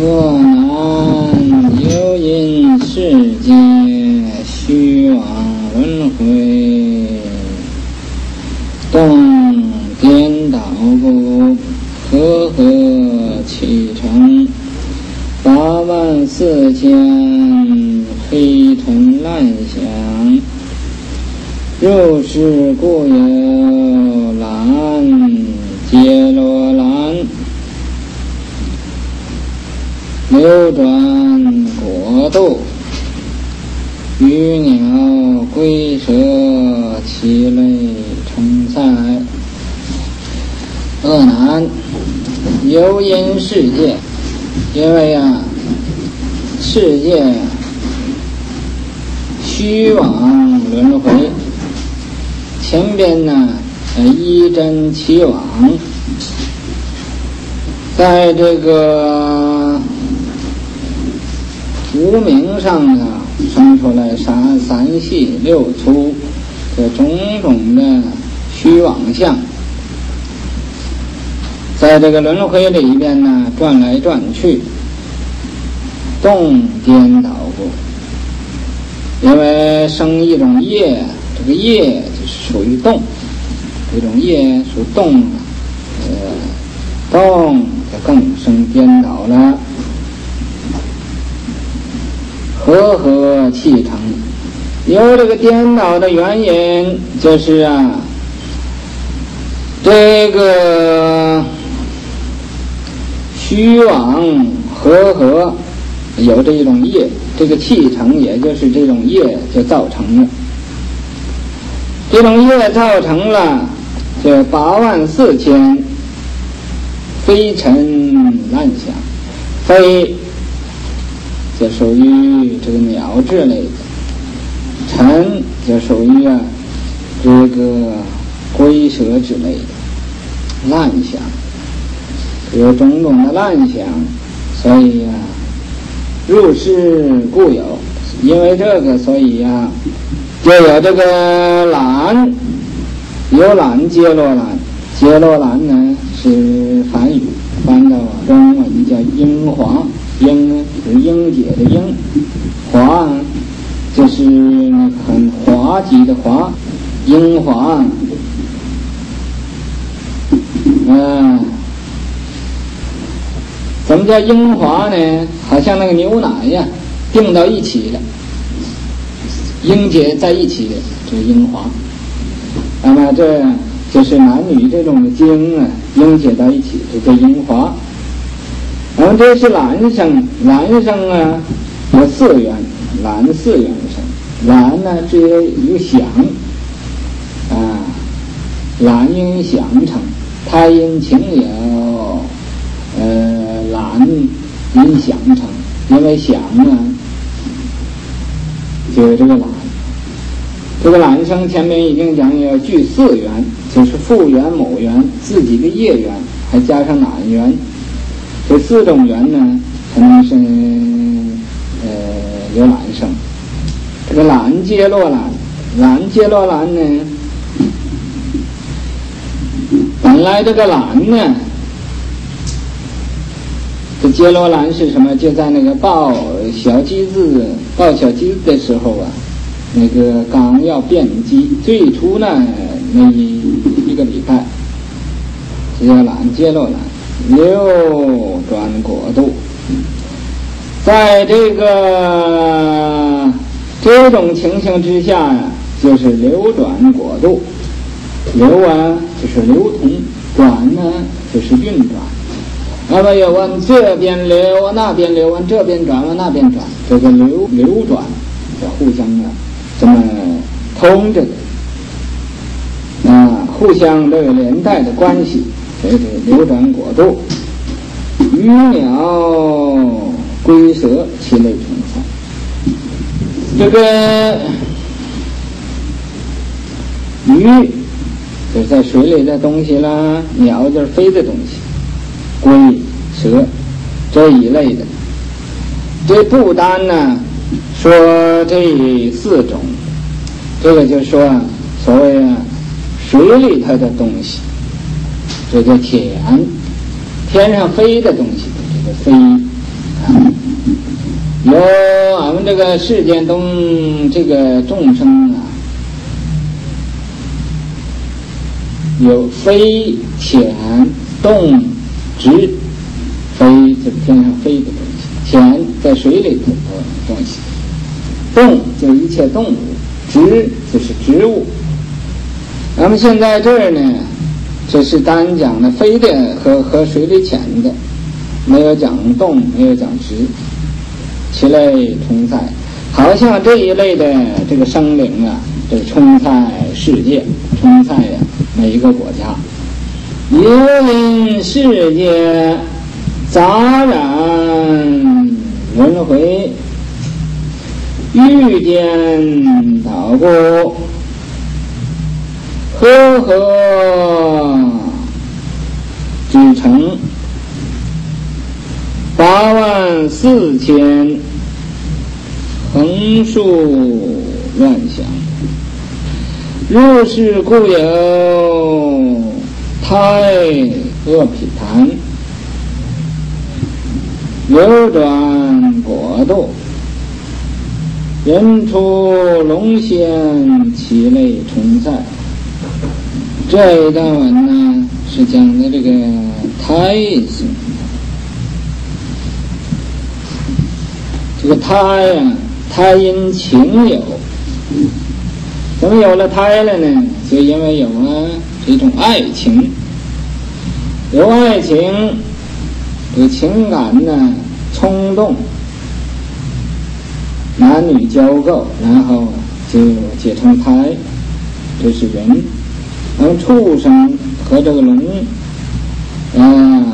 恶难有因世界虚妄轮回，动颠倒故，和合起成，八万四千黑尘乱想，入世故有蓝揭露流转国度，鱼鸟龟蛇其类成赛，恶难游因世界，因为啊，世界虚妄轮回，前边呢一真其妄，在这个。无名上啊，生出来三三细六粗这种种的虚妄相，在这个轮回里边呢，转来转去，动颠倒过。因为生一种业，这个业就是属于动，这种业属动，呃，动就更生颠倒了。和合气成，有这个颠倒的原因，就是啊，这个虚妄和合有这种业，这个气成也就是这种业就造成了，这种业造成了这八万四千飞尘乱想，飞。就属于这个鸟之类的，尘就属于啊这个龟蛇之类的乱想，有种种的乱想，所以呀入世故有，因为这个所以呀就有这个蓝，有蓝揭罗蓝，揭罗兰呢是梵语，翻到中文叫英皇。英是英姐的英，华就是很滑稽的滑，英华，嗯，怎么叫英华呢？好像那个牛奶呀，并到一起的，英姐在一起的，这英华。那么这就是男女这种的精啊，英姐在一起，这叫英华。我们这是男生，男生啊有四元，男四元生，男呢只有一个响，啊，男音响成，太阴晴有，呃，男音响成，因为响呢，就有这个男，这个男生前面已经讲要具四元，就是父元、母元、自己的业元，还加上男元。这四种缘呢，才能是呃有卵生。这个卵接落卵，卵接落兰呢，本来这个卵呢，这接落兰是什么？就在那个抱小鸡子抱小鸡子的时候啊，那个刚要变鸡，最初呢那一一个礼拜，这叫卵接落兰。流转国度，在这个这种情形之下呀，就是流转国度。流啊，就是流通；转呢，就是运转。那么要往这边流，往那边流；往这边转，往那边转。这个流流转，要互相啊，这么通着的啊，互相都有连带的关系。这是流转国度，鱼鸟龟蛇其类成才。这个鱼就是在水里的东西啦，鸟就是飞的东西，龟蛇这一类的。这不单呢说这四种，这个就说啊所谓啊水里头的东西。这叫潜，天上飞的东西，这个飞，有俺们这个世间中这个众生啊，有飞、潜、动、直。飞就是天上飞的东西，潜在水里头的东西，动就一切动物，植就是植物。那么现在这儿呢，这是单讲的飞的和和水里潜的，没有讲动，没有讲直。其类充塞，好像这一类的这个生灵啊，这充塞世界，充塞呀每一个国家，因因世界。杂染轮回，遇见道过，呵呵，组成八万四千横竖乱想，入世故有胎恶匹谈。流转国度，人出龙仙，其类重在。这一段文呢，是讲的这个胎性。这个胎呀，胎因情有，怎么有了胎了呢？就因为有了这种爱情，有爱情。有情感呢，冲动，男女交媾，然后就结成胎，这是人。而畜生和这个龙，啊，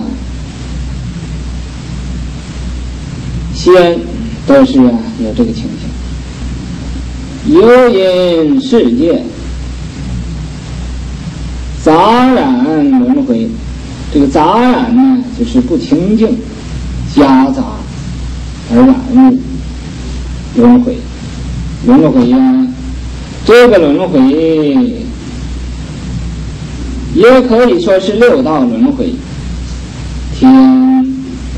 仙都是啊有这个情形。有因世界，杂染轮回。这个杂染呢，就是不清净，夹杂而染入轮回，轮回呀，这个轮回也可以说是六道轮回，天、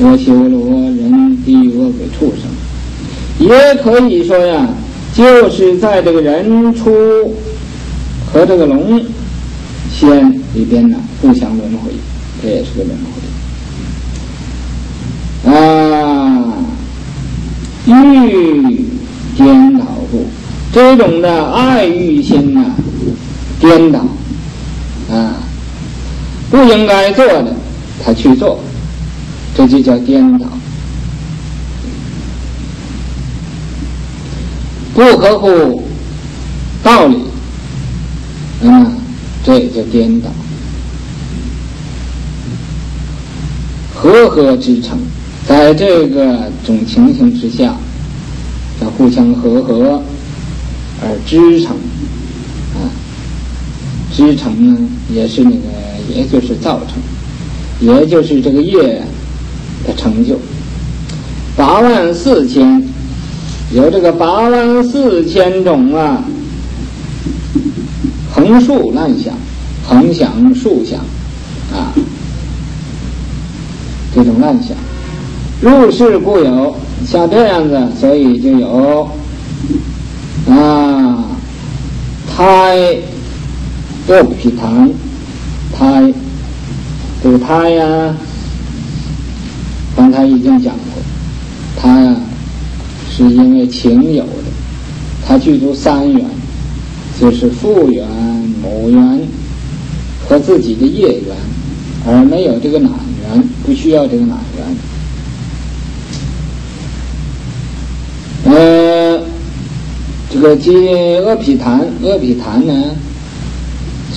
阿修罗、人、地狱、恶鬼、畜生，也可以说呀，就是在这个人出和这个龙仙里边呢，互相轮回。这也是个轮回。啊，欲颠倒故，这种的爱欲心呐，颠倒，不应该做的，他去做，这就叫颠倒，不合乎道理，嗯，这也叫颠倒。和合之成，在这个种情形之下，叫互相和合而支撑，啊，支撑呢也是那个，也就是造成，也就是这个业的成就。八万四千，有这个八万四千种啊，横竖乱想，横想竖想，啊。这种乱想，入世故有，像这样子，所以就有啊，胎恶皮糖，胎这个胎呀，刚才已经讲过，他呀是因为情有的，他具足三缘，就是父缘、母缘和自己的业缘，而没有这个哪。不需要这个哪缘？呃，这个接阿毗昙，阿毗昙呢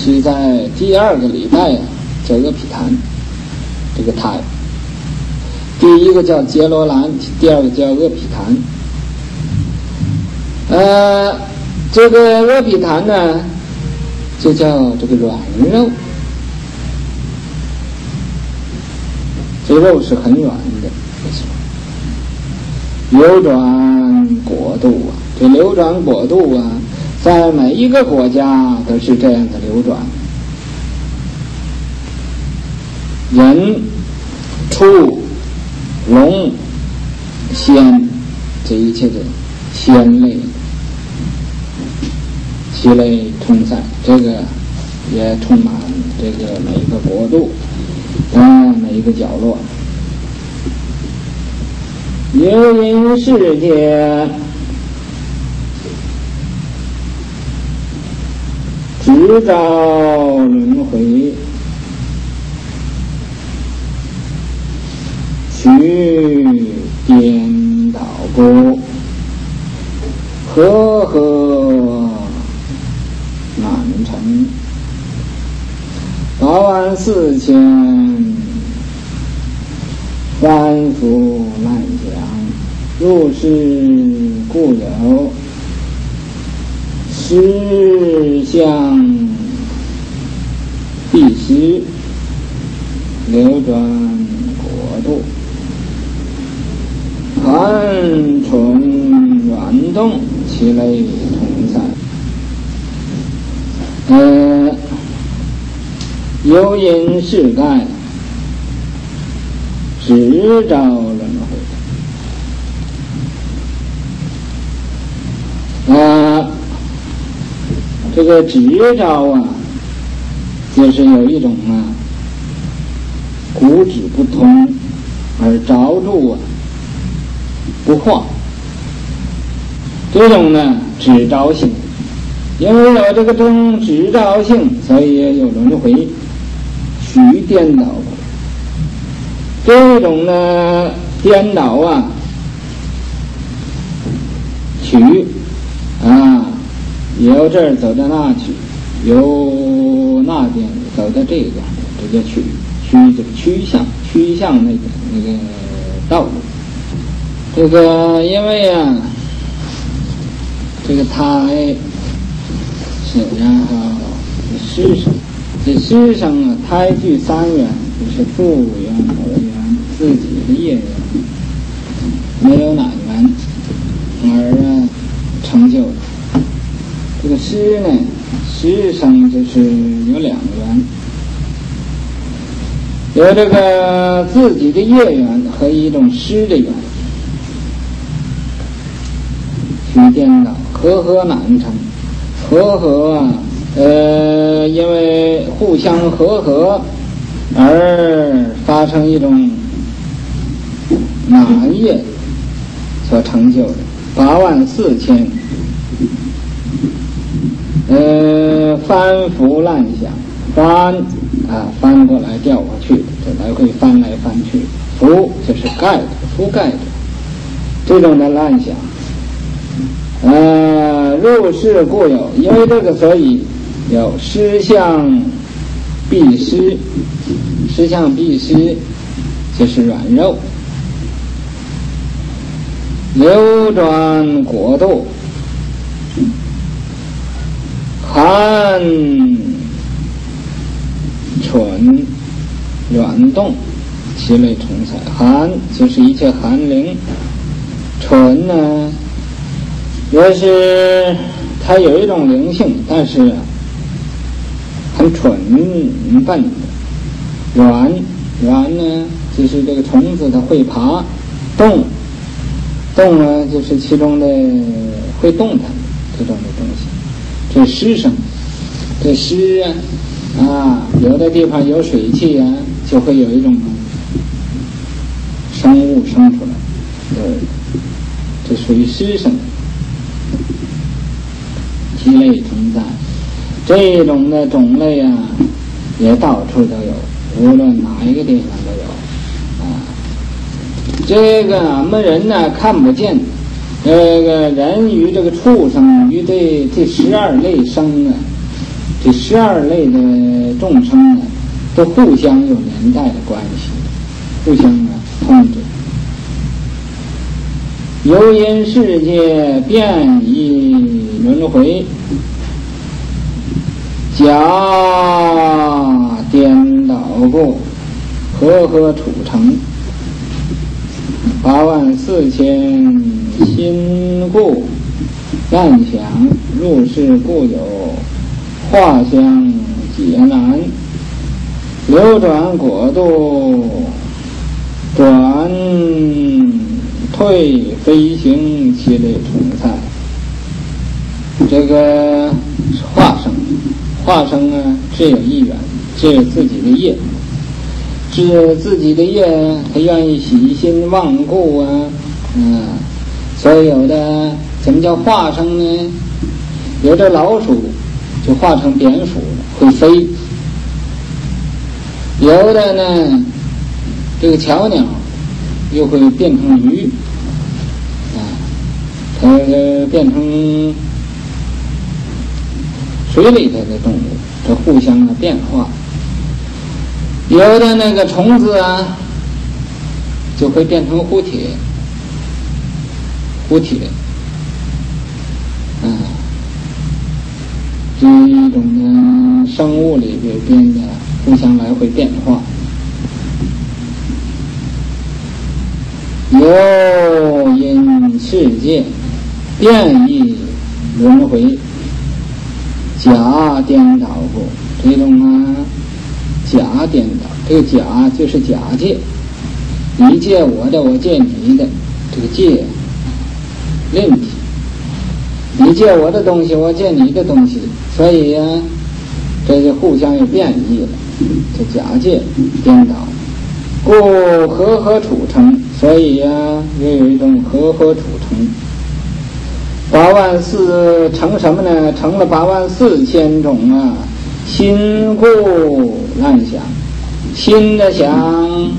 是在第二个礼拜啊，叫阿毗昙，这个胎。第一个叫杰罗兰，第二个叫厄毗昙。呃，这个阿毗昙呢，就叫这个软肉。这肉是很软的，没错。流转国度啊，这流转国度啊，在每一个国家都是这样的流转。人、畜、龙、仙，这一切的仙类，其类充塞，这个也充满这个每一个国度，嗯，每一个角落。有因世界，直照轮回。去颠倒过，和合难成，八万四千反复难想，入世故有实相必须流转国度。寒春软动，其类同在。呃，有因是盖，直照轮回。啊，这个直照啊，就是有一种啊，骨指不通而着住啊。不化，这种呢，执照性，因为有这个中执照性，所以有轮回，取颠倒。这种呢，颠倒啊，取啊，由这儿走到那去，由那边走到这个，这叫取，取这个趋向，趋向那个那个道路。这个因为啊，这个胎是然后师生，这师生啊，胎具三元，就是父缘、母缘、自己的业缘，没有哪缘而啊成就的。这个诗呢，师生就是有两个缘，有这个自己的业缘和一种诗的缘。去颠倒，和合难成。和合啊，呃，因为互相和合而发生一种难业所成就的八万四千，呃，翻覆乱想，翻啊翻过来掉过去，这来回翻来翻去，覆就是盖的，覆盖的这种的乱想。呃，入世固有，因为这个，所以有失相必失，失相必失，就是软肉。流转国度，寒蠢软动，其类重彩。寒就是一切寒灵，蠢呢？也是它有一种灵性，但是很蠢笨。软软呢，就是这个虫子它会爬，动动呢，就是其中的会动弹这种的动。这湿生，这湿啊，啊，有的地方有水汽啊，就会有一种生物生出来，呃，这属于湿生。其类存在，这种的种类啊，也到处都有，无论哪一个地方都有啊。这个俺们人呢看不见，这个人与这个畜生与这这十二类生啊，这十二类的众生啊，都互相有连带的关系，互相啊控制。由因世界变异轮回，假颠倒过，和合处成，八万四千心故，暗想入世故有，画相劫难，流转国度转。退飞行其类虫菜。这个化生，化生啊，只有一缘，只有自己的业，只有自己的业，他愿意洗心忘故啊，嗯，所以有的怎么叫化生呢？有的老鼠就化成蝙蝠了，会飞；有的呢，这个巧鸟又会变成鱼，啊，它变成。水里头的动物，这互相的变化，有的那个虫子啊，就会变成蝴蝶，蝴蝶，嗯，这一种呢生物里边变的互相来回变化，有因世界变异轮回。假颠倒过，这种啊，假颠倒，这个假就是假借，你借我的，我借你的，这个借，另题。你借我的东西，我借你的东西，所以呀，这就互相有变异了，这假借颠倒，故和合处成，所以呀，又有一种和合处成。八万四成什么呢？成了八万四千种啊！新故烂想，新的想，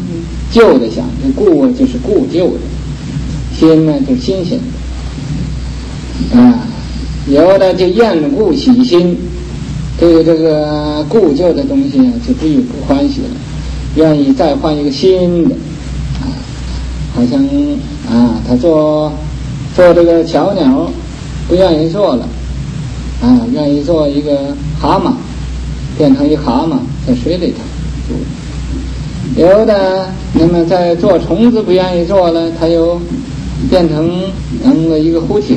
旧的想。这故就是故旧的，新呢就新鲜的。啊，有的就厌故喜新，对这个故旧的东西啊，就不不欢喜了，愿意再换一个新的。啊，好像啊，他做做这个小鸟。不愿意做了，啊，愿意做一个蛤蟆，变成一蛤蟆在水里头。有的那么在做虫子不愿意做了，它又变成成了一个蝴蝶。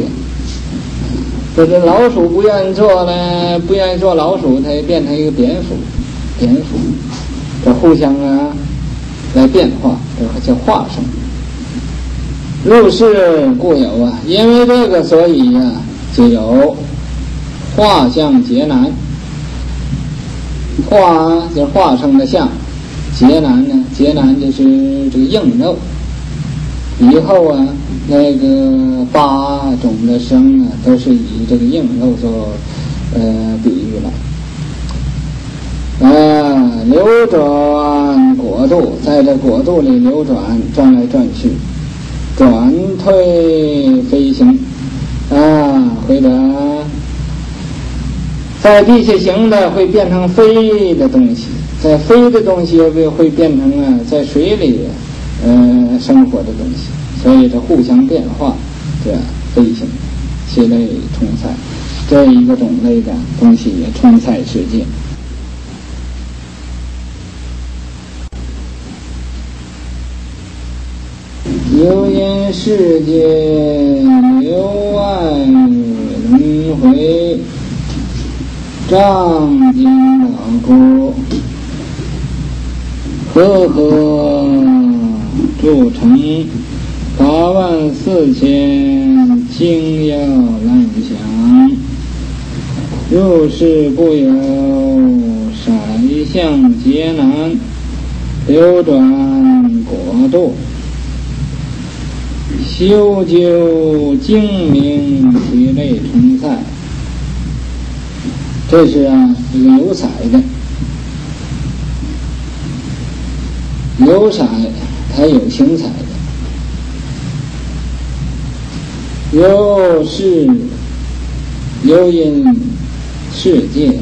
就是老鼠不愿意做呢，不愿意做老鼠，它也变成一个蝙蝠，蝙蝠。这互相啊来变化，这个叫化生。入世故有啊，因为这个，所以呀，就有化相劫难。化就画成的相，劫难呢？劫难就是这个硬肉。以后啊，那个八种的生啊，都是以这个硬肉做呃比喻了。啊，流转国度，在这国度里流转，转来转去。转退飞行，啊，回答在地下行的会变成飞的东西，在飞的东西又会变成啊，在水里生活的东西，所以这互相变化，这飞行，其类冲菜，这一个种类的东西也冲菜世界。有因世界流外轮回，丈金老姑，和合铸成八万四千精要乱想，入世不有色相劫难，流转国度。修究精明其类成菜，这是啊这个有彩的，有彩还有精彩的，有是有因世界，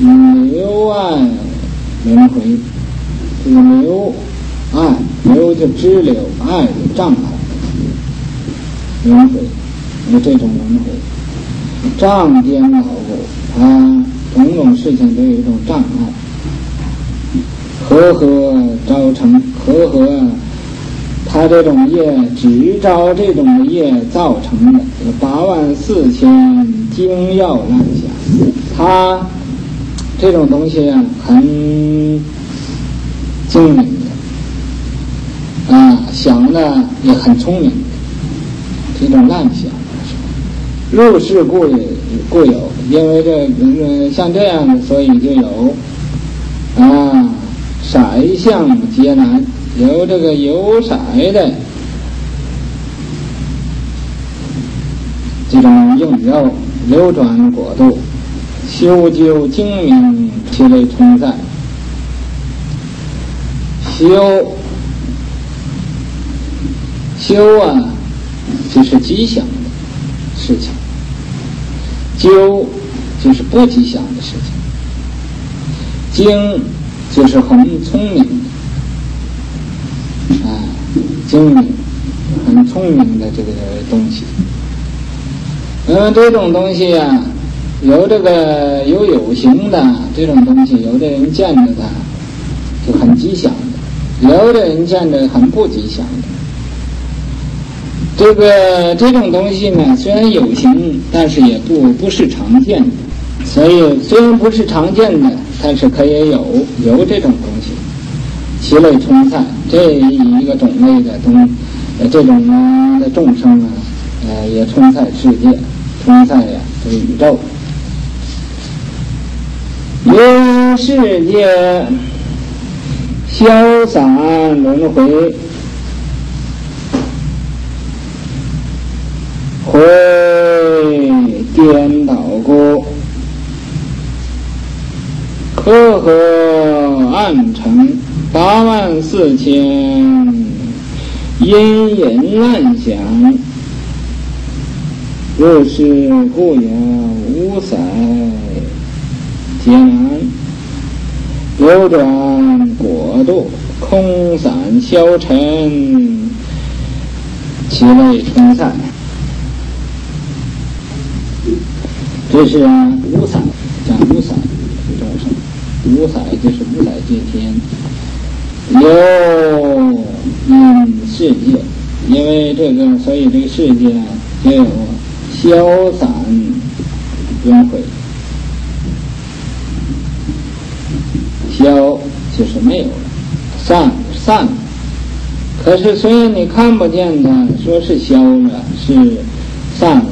流爱轮回，这个流。爱流就支流，爱就障碍，轮回有这种轮回，障颠老故啊，种种事情都有一种障碍。和合招成，和合他这种业执招这种业造成的，八万四千精要乱想，他这种东西啊，很精明的。啊，想的也很聪明，这种乱想。入世固有故有，因为这呃像这样的，所以就有啊色相皆难，有这个有色的这种应肉流转国度，修究精明，其类存在。修修啊，就是吉祥的事情；究就是不吉祥的事情；精就是很聪明的，啊，精明、很聪明的这个东西。嗯，这种东西呀，有这个有有形的这种东西，有的人见着它就很吉祥的。有的人见着很不吉祥的，这个这种东西呢，虽然有形，但是也不不是常见的。所以虽然不是常见的，但是可以有有这种东西。其类充菜，这一个种类的东，呃，这种的众生啊，呃，也充菜世界，充菜呀，这个宇宙，有世界。消散轮回，会颠倒过，河河暗沉，八万四千，阴隐暗响，若是故有五色艰难。流转国度，空散消沉，其类冲散。这是五彩，讲五彩，五彩就是五彩界天，有嗯世界，因为这个，所以这个世界也有消散轮回。消就是没有了，散散了。可是虽然你看不见它，说是消了，是散了，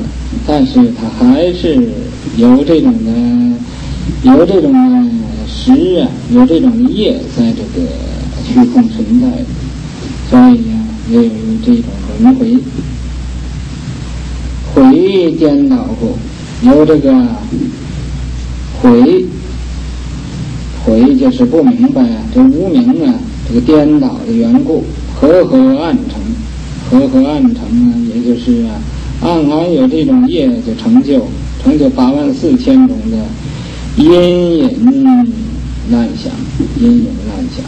但是它还是有这种的，有这种的实啊，有这种业在这个虚空存在。所以呀，也有这种轮回，回颠倒过，有这个回。回就是不明白啊，这无明啊，这个颠倒的缘故，和合暗成，和合暗成啊，也就是啊，暗含有这种业就成就，成就八万四千种的阴影乱想，阴隐乱想，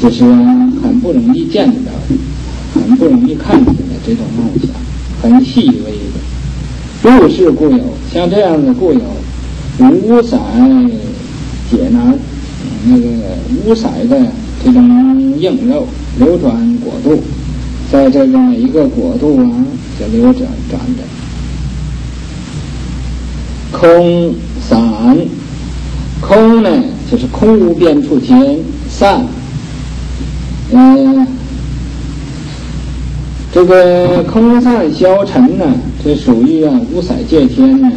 就是很不容易见到，很不容易看见的这种乱想，很细微的，入世故有，像这样的故有，五色。解难，那个五色的这种硬肉流转国度，在这个每一个国度啊，就流转转着。空散，空呢就是空无边处天，散，嗯，这个空散消沉呢，这属于啊五色界天呢，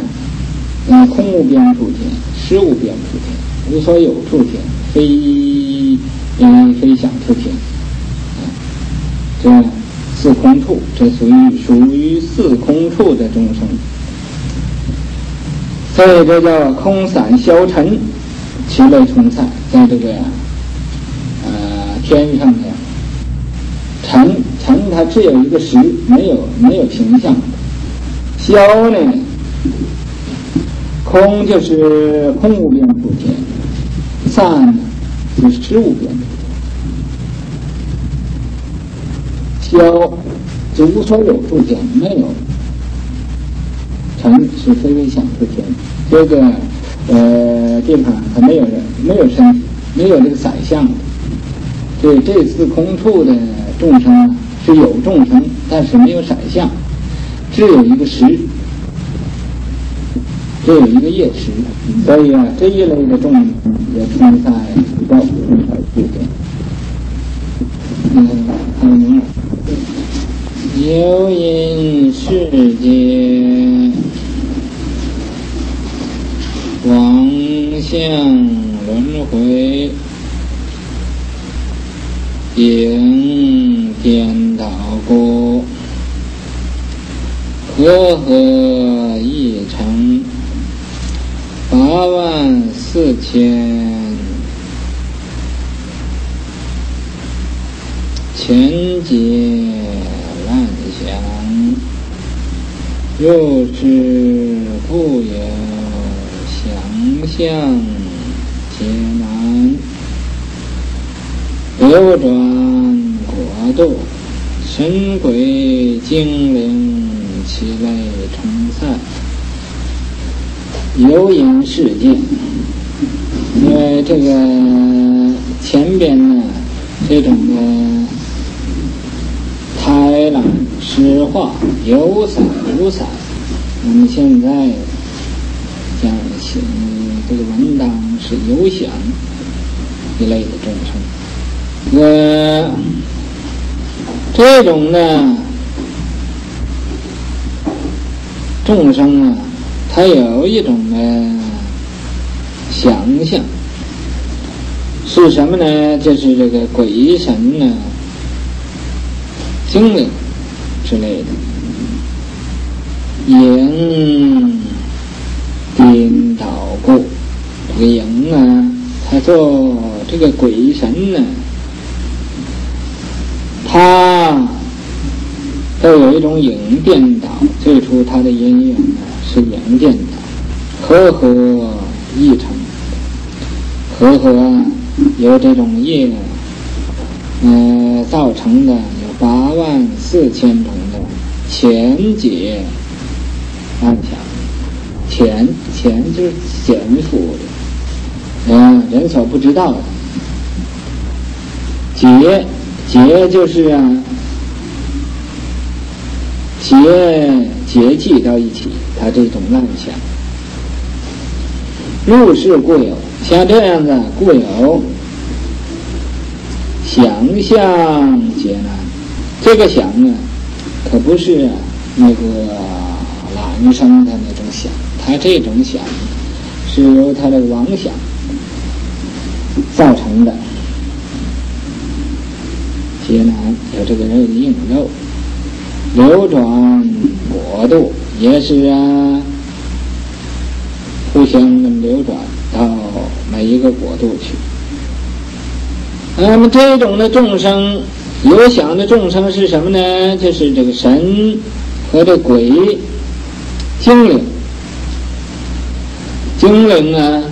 嗯，空无边处天，实无边处天。无所有处天，非嗯非想处天，啊，这四空处，这属于属于四空处的众生，所以这叫空散消沉，其类存在，在这个呀呃天上的沉沉，它只有一个实，没有没有形象，消呢，空就是空无边处天。散就是十无边，消就无所有处天，没有。成是非非想处天，这个呃地方它没有人，没有身体，没有这个宰相的。所以这次空处的众生啊，是有众生，但是没有宰相，只有一个实。只有一个业识，所以啊，这一类的众也存在宇宙存在世界。嗯，嗯，有因世间，王相轮回，应颠倒过，和合一成，八万四千。千劫万想，若是故有想象劫难，流转国度，神鬼精灵其类成散，游吟世界。因为这个前边呢，这种的。开朗诗化有散。无散，我们现在讲行这个文当是有想一类的众生。呃，这种呢众生啊，他有一种的想象，是什么呢？就是这个鬼神呢。精灵之类的，影颠倒过，这个影啊，他做这个鬼神呢，他都有一种影颠倒。最初他的因缘呢是影颠倒，和合一成，和合由这种业呃造成的。有八万四千种的前解暗想，前前就是前伏的，嗯，人所不知道的结结就是啊，结结记到一起，它这种暗想，入世固有，像这样的固有想象劫难。这个想呢，可不是那个懒生的那种想，他这种想是由他的妄想造成的。劫难有这个肉的硬肉，流转国度也是啊，互相流转到每一个国度去。那么这种的众生。有想的众生是什么呢？就是这个神和这鬼、精灵、精灵啊。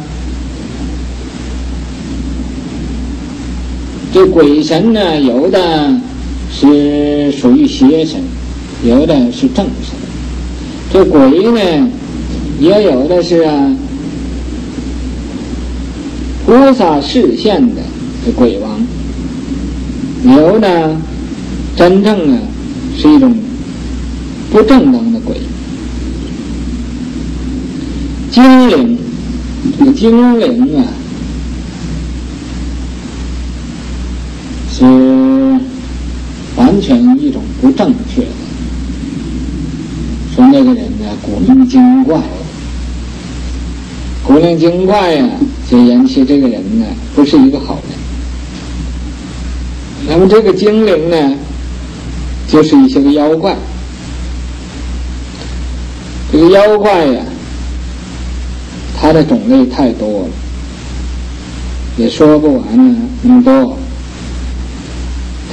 这鬼神呢，有的是属于邪神，有的是正神。这鬼呢，也有的是啊，菩萨示现的鬼王。有的，真正啊是一种不正当的鬼。精灵，这个精灵啊，是完全一种不正确的。说那个人呢古灵精怪，古灵精怪呀，就引起这个人呢不是一个好人。那么这个精灵呢，就是一些个妖怪。这个妖怪呀，它的种类太多了，也说不完呢，那么多。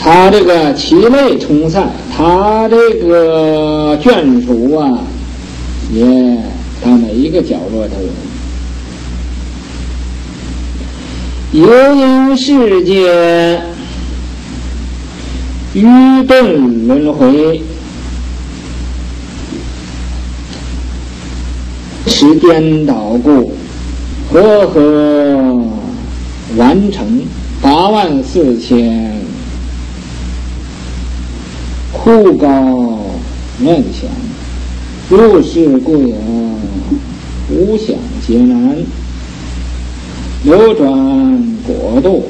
它这个其类充塞，它这个眷属啊，也到每一个角落都有。游吟世间。愚钝轮回，是颠倒故，和合完成八万四千，枯高乱想，入世故有无想劫难，流转国度。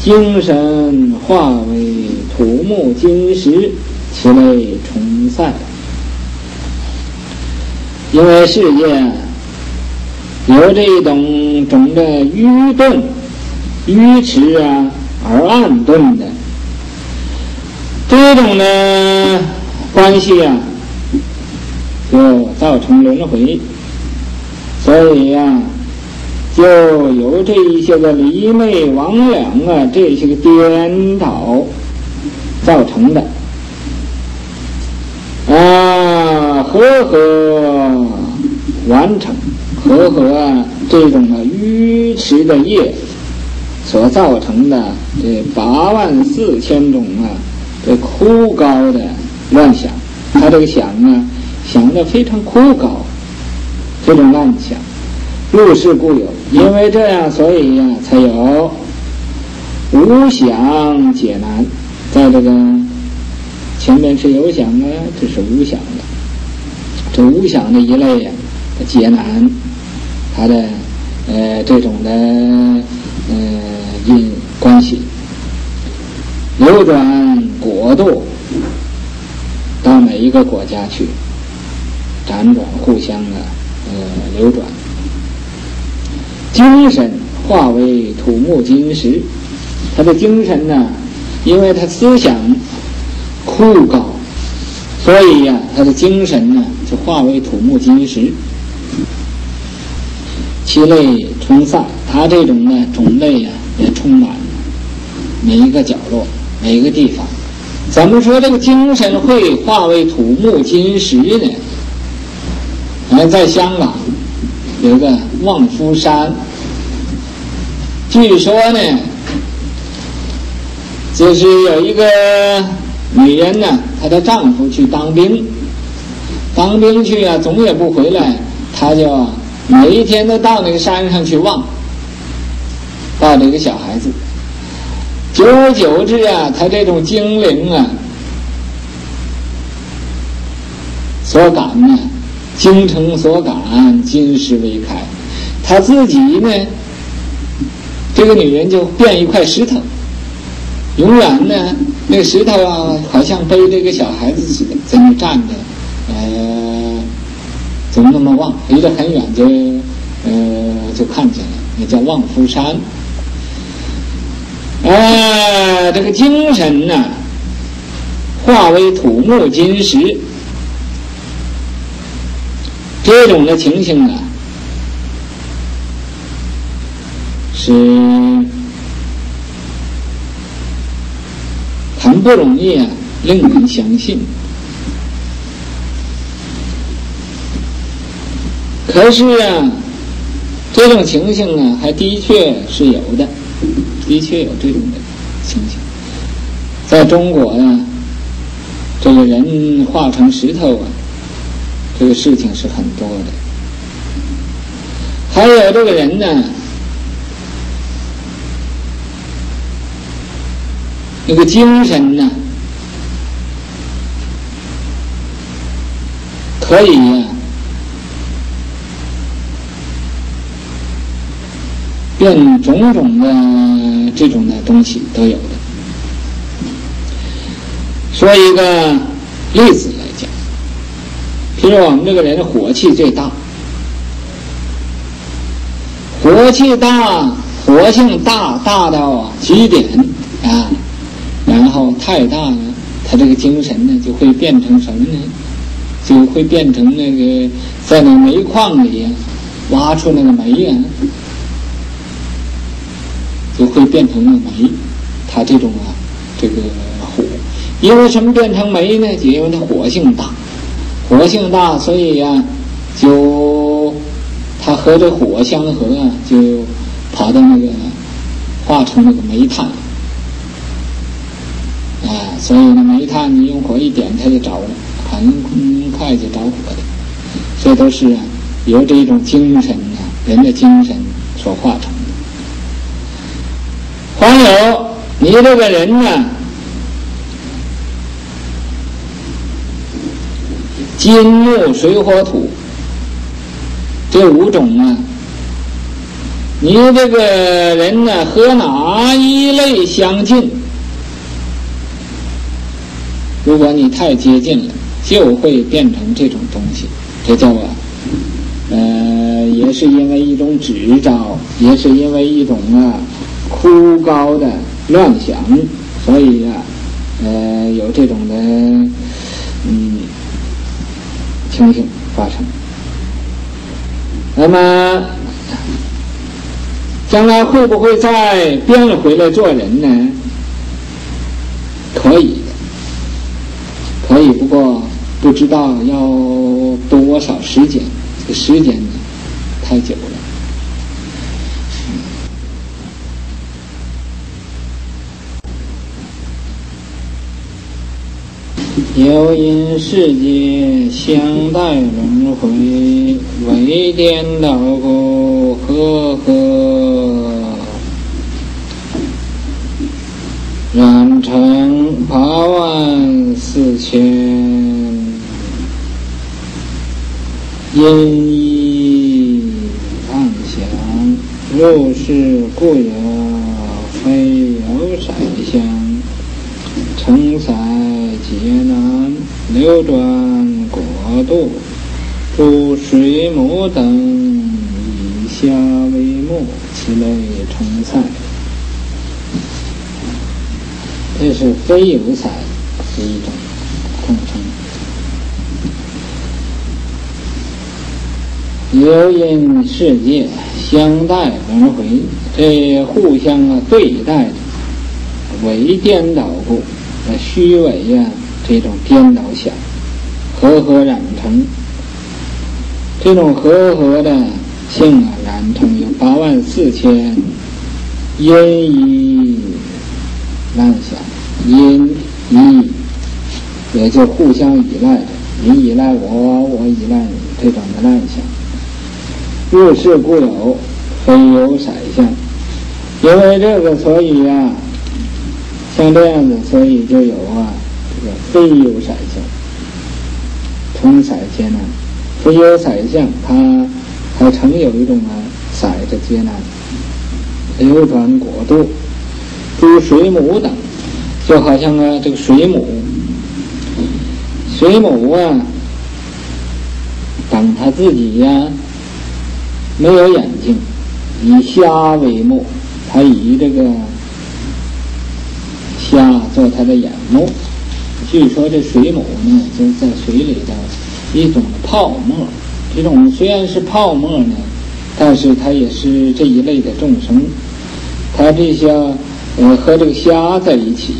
精神化为土木金石，其类重赛。因为世界有这种种的愚钝、愚痴啊而暗钝的这种呢关系啊，就造成轮回。所以呀。就由这一些个离昧魍魉啊，这些个颠倒造成的啊，和合完成和合啊这种的愚痴的业所造成的这八万四千种啊这枯高的乱想，他这个想啊想的非常枯槁，这种乱想。入世固有，因为这样，所以呀，才有无想解难。在这个前面是有想啊，这是无想的。这无想的一类呀，解难，它的呃这种的呃因关系，流转国度到每一个国家去，辗转互相的呃流转。精神化为土木金石，他的精神呢，因为他思想枯槁，所以呀，他的精神呢就化为土木金石。其类充散，他这种呢种类呀也充满了每一个角落、每一个地方。怎么说这个精神会化为土木金石呢？你看，在香港。有一个望夫山，据说呢，就是有一个女人呢，她的丈夫去当兵，当兵去啊，总也不回来，她就每一天都到那个山上去望，抱着一个小孩子，久而久之啊，她这种精灵啊，所感呢。精诚所感，金石为开。他自己呢，这个女人就变一块石头，永远呢，那个石头啊，好像背着个小孩子似的，在那站着，呃，怎么那么望？离得很远就，呃，就看见了，那叫望夫山。哎，这个精神呢，化为土木金石。这种的情形啊，是很不容易啊，令人相信。可是啊，这种情形呢，还的确是有的，的确有这种的情形。在中国呀，这个人化成石头啊。这个事情是很多的，还有这个人呢，那个精神呢，可以呀，变种种的这种的东西都有的。说一个例子来讲。其实我们这个人火气最大，火气大，火性大大到极点啊，然后太大了，他这个精神呢就会变成什么呢？就会变成那个在那煤矿里挖出那个煤呀，就会变成那煤。他这种啊，这个火，因为什么变成煤呢？就因为它火性大。火性大，所以呀，就它和这火相合啊，就跑到那个化成那个煤炭，啊，所以呢，煤炭你用火一点，它就着了，很快就着火的。这都是啊由这种精神啊，人的精神所化成的。还有你这个人呢？金木水火土这五种啊，你这个人呢，和哪一类相近？如果你太接近了，就会变成这种东西。这叫啊，呃，也是因为一种执着，也是因为一种啊枯高的乱想，所以啊，呃，有这种的嗯情形发生。那么。将来会不会再变回来做人呢？可以，可以，不过不知道要多少时间，这个时间呢太久了。有因世界相待轮回，为颠倒故，呵呵。染成八万四千，因依妄想，入世故人，非有色相，成才。也难流转国度，诸水母等以下为目，其类成菜。这是非有彩是一种统称。有因世界相待轮回，这互相啊对待的为颠倒故。虚伪呀，这种颠倒想，和合染成，这种和合的性啊，染成有八万四千因依乱想，因依也就互相依赖的，你依赖我，我依赖你，这种的乱想。入世故有，非有色相，因为这个，所以呀。像这样子，所以就有啊，这个非有色相，成色艰难，非有色相，它还曾有一种啊色的艰难，流转过度，诸水母等，就好像啊这个水母，水母啊，等它自己呀没有眼睛，以虾为目，它以这个。虾做它的眼目，据说这水母呢，就在水里的一种泡沫。这种虽然是泡沫呢，但是它也是这一类的众生。它这些呃和这个虾在一起，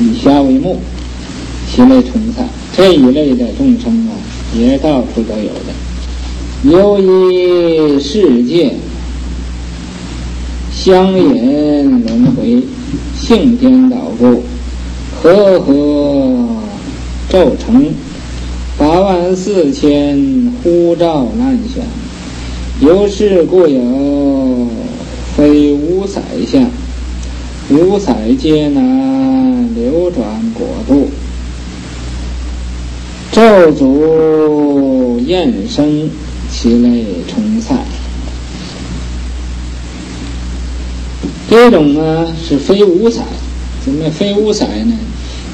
以虾为目，其类存在这一类的众生啊，也到处都有的。由于世界相引轮回。性颠倒故，和合骤成八万四千呼召难想，由是故有非无色相，五色皆难流转果度，咒足厌生，其类成赛。这种呢是非五彩，怎么非五彩呢？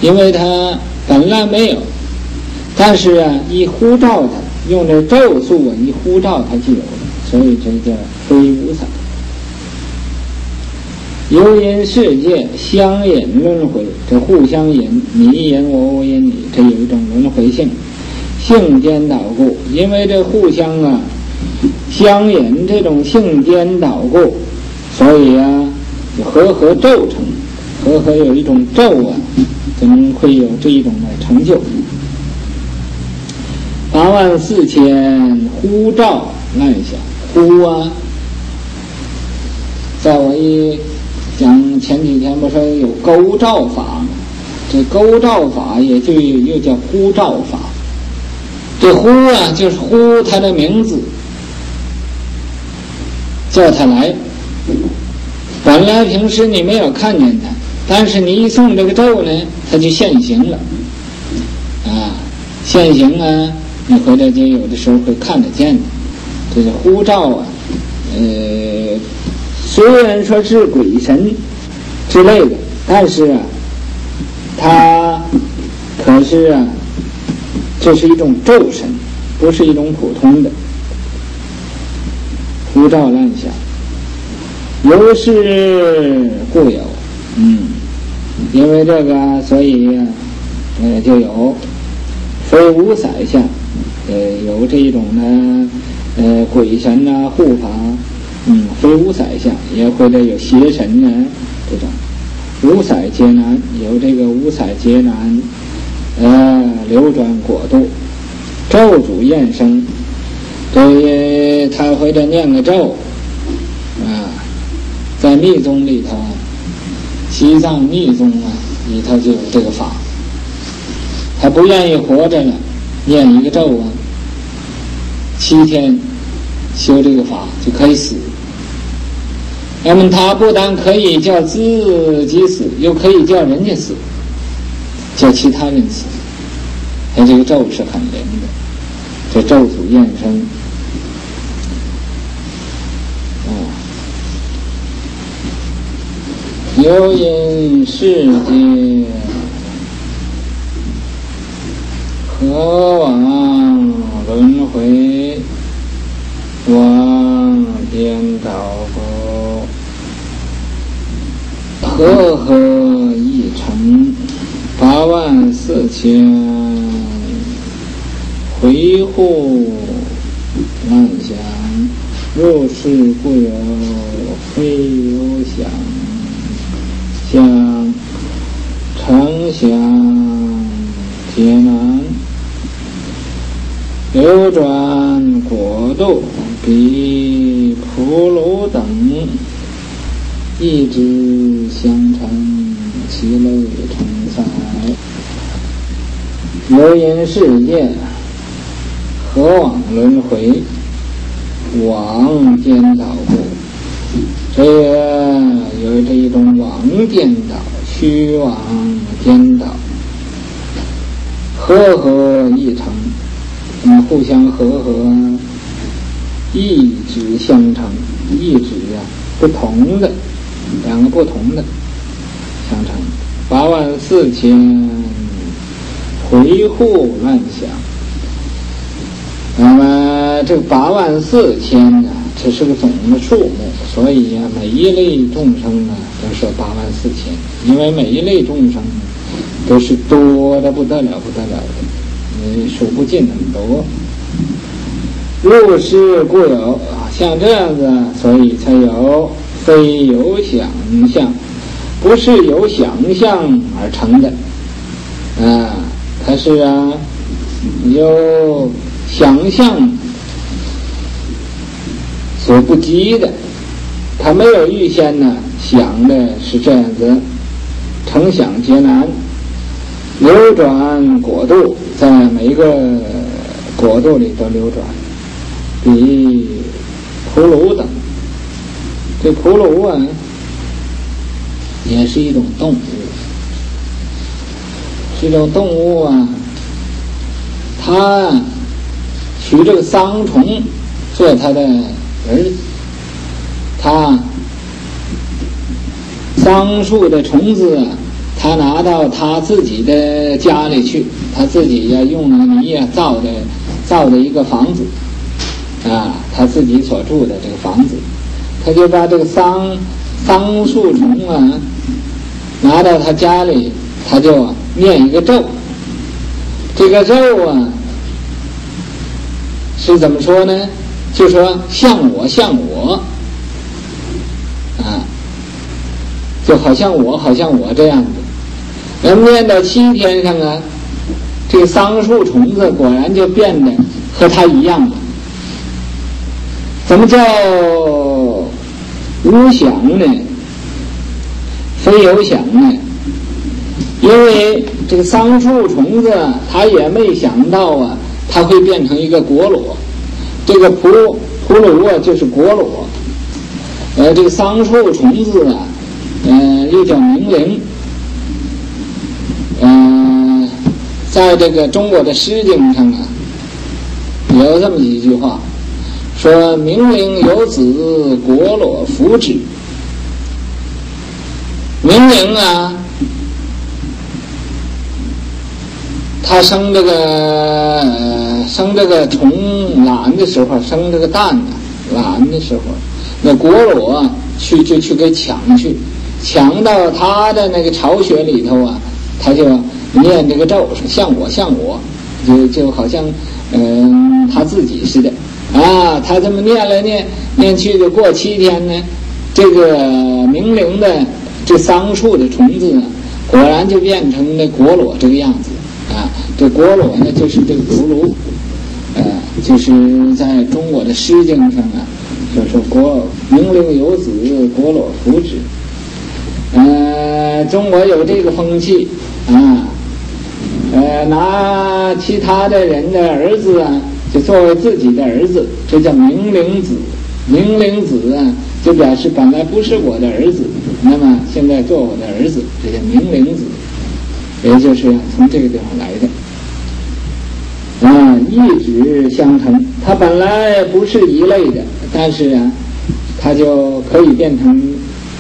因为它本来没有，但是啊，一呼召它，用这咒术啊，一呼召它就有了，所以这叫非无彩。由因世界相引轮回，这互相引，你引我，我引你，这有一种轮回性，性颠倒故。因为这互相啊相引，这种性颠倒故，所以啊。和合咒成，和合有一种咒啊，怎么会有这一种的成就？八万四千呼召乱想，呼啊！在我一讲前几天不是有勾召法吗？这勾召法也就又叫呼召法。这呼啊，就是呼他的名字，叫他来。本来平时你没有看见他，但是你一送这个咒呢，他就现形了。啊，现形啊，你回来就有的时候会看得见的。这是呼召啊，呃，虽然说是鬼神之类的，但是啊，他可是啊，这是一种咒神，不是一种普通的胡照乱想。有是故有，嗯，因为这个，所以呃就有非五色相，呃有这一种呢，呃鬼神呐护法，嗯非五色相，也或者有邪神呢这种五色劫难，有这个五彩劫难，呃流转果度，咒主厌生，这他会这念个咒。啊在密宗里头，西藏密宗啊里头就有这个法。他不愿意活着了，念一个咒啊，七天修这个法就可以死。那么他不但可以叫自己死，又可以叫人家死，叫其他人死。他这个咒是很灵的，这咒祖验生。有因世界，何往轮回？往颠倒过，和合一成，八万四千回护难想，入世故有非有想。想成想劫难，流转国度，比普鲁等，一直相成，其类成才。流言世界，何往轮回？往颠倒故。这个有这一种妄颠倒、虚妄颠倒，和合一成，那么，互相和合，一指相成，一指啊，不同的两个不同的相成，八万四千回护乱想，那么这八万四千呢？这是个总的数目，所以呀，每一类众生呢都是八万四千，因为每一类众生都是多的不得了，不得了的，你数不尽那么多。入世故有啊，像这样子，所以才有非有想象，不是由想象而成的啊，它是啊有想象。所不及的，他没有预先呢想的是这样子，成想皆难，流转国度，在每一个国度里都流转，比普鲁等，这普鲁啊，也是一种动物，是一种动物啊，它取这个桑虫做它的。儿子，他桑树的虫子，他拿到他自己的家里去，他自己呀用那个泥呀造的造的一个房子，啊，他自己所住的这个房子，他就把这个桑桑树虫啊拿到他家里，他就念一个咒，这个咒啊是怎么说呢？就说像我像我，啊，就好像我好像我这样子。人念到七天上啊，这桑树虫子果然就变得和它一样了。怎么叫无想呢？非有想呢？因为这个桑树虫子，它也没想到啊，它会变成一个果裸。这个普普鲁啊，就是果裸，呃，这个桑树虫子啊，嗯，又叫冥灵，嗯，在这个中国的诗经上啊，有这么几句话，说冥灵有子，果裸福之，明灵啊，他生这个呃生这个虫卵的时候，生这个蛋呢卵的时候，那国罗去就去给抢去，抢到他的那个巢穴里头啊，他就念这个咒，说像我像我，就就好像嗯他自己似的啊，他这么念来念念去的，过七天呢，这个明灵的。这桑树的虫子呢，果然就变成那果裸这个样子！这果裸呢，就是这个葫芦，呃，就是在中国的诗经上啊，说说果明灵有子，果裸福之。呃，中国有这个风气啊，呃，拿其他的人的儿子啊，就作为自己的儿子，这叫明灵子。明灵子啊，就表示本来不是我的儿子。那么现在做我的儿子，这叫明灵子，也就是从这个地方来的。一直相承，他本来不是一类的，但是啊，他就可以变成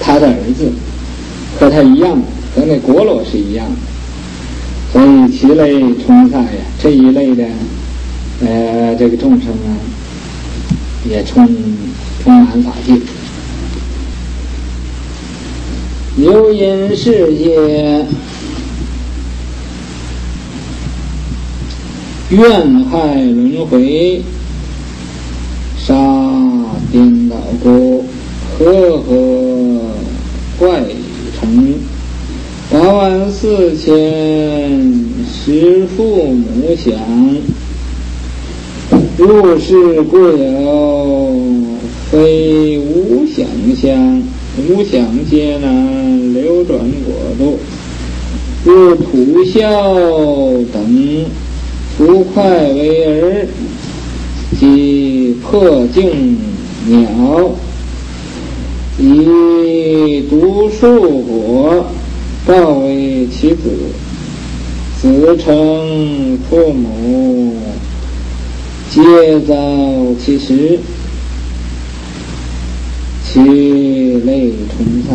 他的儿子，和他一样，和那国罗是一样的。所以其类充塞呀，这一类的呃这个众生啊，也充充满法界。有因世界，怨害轮回，杀颠倒过，和合怪成，八万四千十父母想，入世故有，非无想象。无想皆难流转果度，入土笑等不快为儿，即破镜鸟，以独树果报为其子，子承父母，皆遭其食。其类虫灾，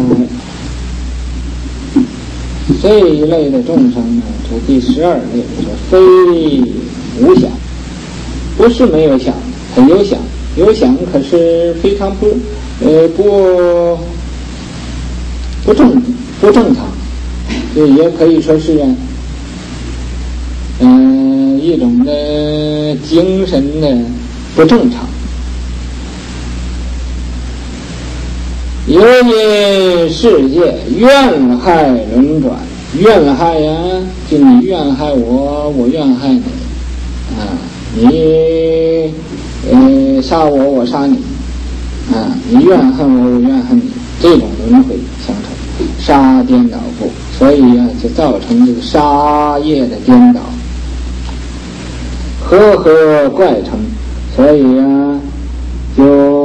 这一类的众生呢，这第十二类说非无想，不是没有想，他有想，有想，可是非常不，呃，不不正不正常，这也可以说是，嗯，一种的精神的不正常。由因世界怨害轮转，怨害呀，就你怨害我，我怨害你，啊，你呃杀我，我杀你，啊，你怨恨我，我怨恨你，这种轮回相成，杀颠倒过，所以呀，就造成这个杀业的颠倒，和合怪成，所以呀，就。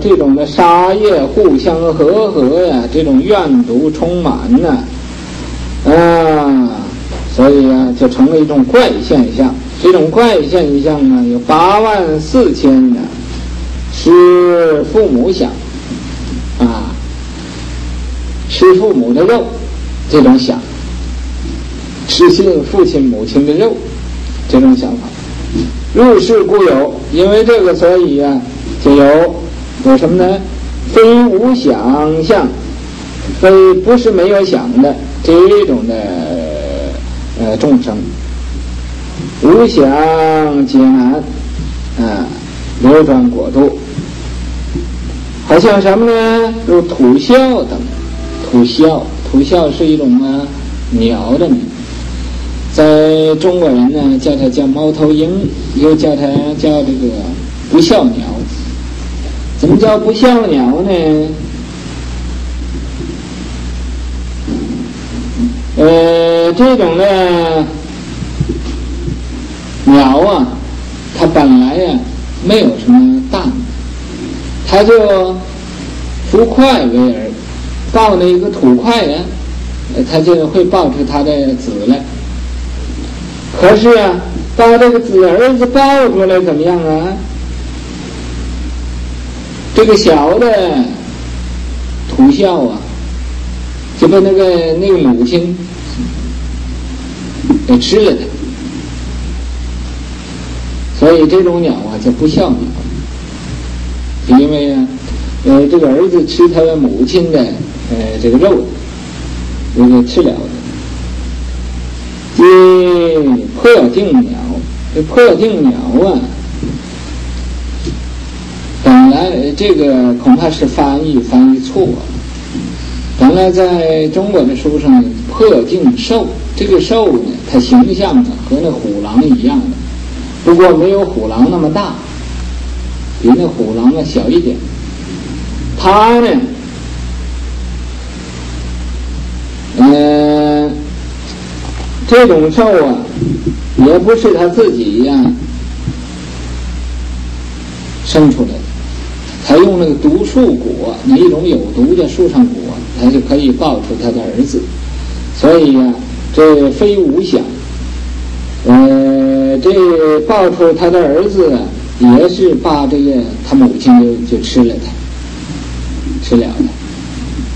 这种的杀业互相和合呀，这种怨毒充满呐，啊，啊所以啊，就成了一种怪现象。这种怪现象呢，有八万四千呢，是父母想，啊，吃父母的肉，这种想，吃信父亲母亲的肉，这种想法，入世故有，因为这个，所以呀，就有。有什么呢？非无想象，非不是没有想的这一种的呃众生，无想劫难啊，流转国度，好像什么呢？如土啸等，土啸，土啸是一种啊鸟的名，在中国人呢叫它叫猫头鹰，又叫它叫这个不孝鸟。怎么叫不孝鸟呢？呃，这种的鸟啊，它本来呀没有什么蛋，它就孵块为儿，抱那一个土块呀，它就会抱出它的子来。可是啊，把这个子儿子抱出来怎么样啊？这个小的土象啊，就把那个那个母亲给吃了的。所以这种鸟啊就不像鸟，因为啊，呃，这个儿子吃他的母亲的呃这个肉，这个吃了的。这破镜鸟，这破镜鸟啊，本来这个恐怕是翻译翻译错了。原来在中国的书上，破镜兽，这个兽呢，它形象呢和那虎狼一样的。不过没有虎狼那么大，比那虎狼啊小一点。它呢，嗯，这种兽啊，也不是它自己呀生出来的，它用那个毒树果，那一种有毒的树上果，他就可以抱出他的儿子。所以呀，这非无想，嗯。这抱出他的儿子，也是把这个他母亲就就吃了他，吃了的，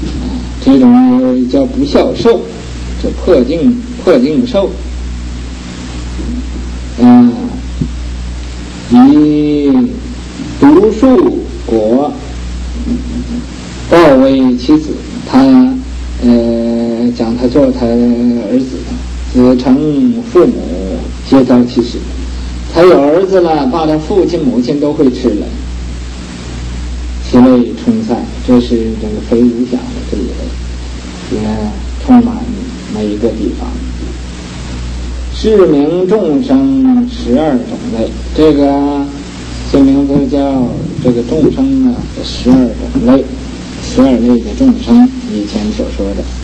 啊，这种叫不孝受，这破镜破镜兽，啊，以毒树果报为其子，他呃讲他做他儿子，子承父母。皆遭其死。他有儿子了，把他父亲母亲都会吃了，其类冲散，这是这个非无想的这一类，也充满每一个地方。世名众生十二种类，这个这名字叫这个众生啊，十二种类，十二类的众生，以前所说的。